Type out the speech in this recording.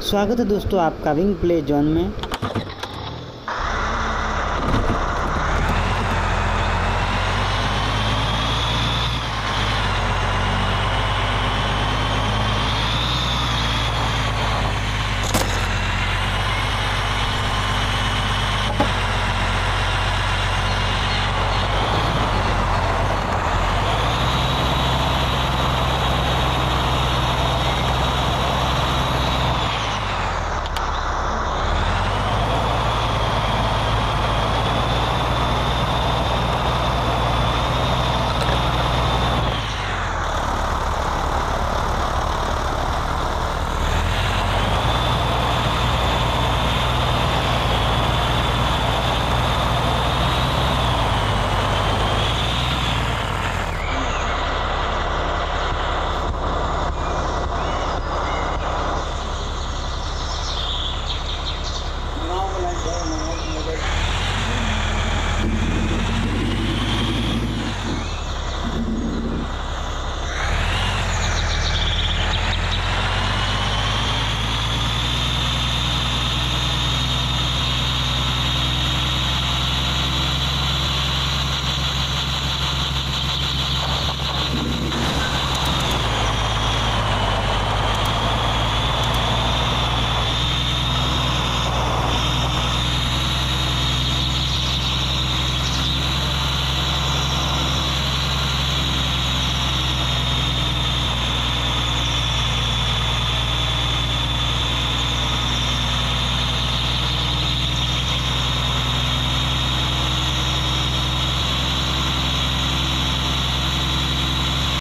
स्वागत है दोस्तों आपका विंग प्ले जोन में।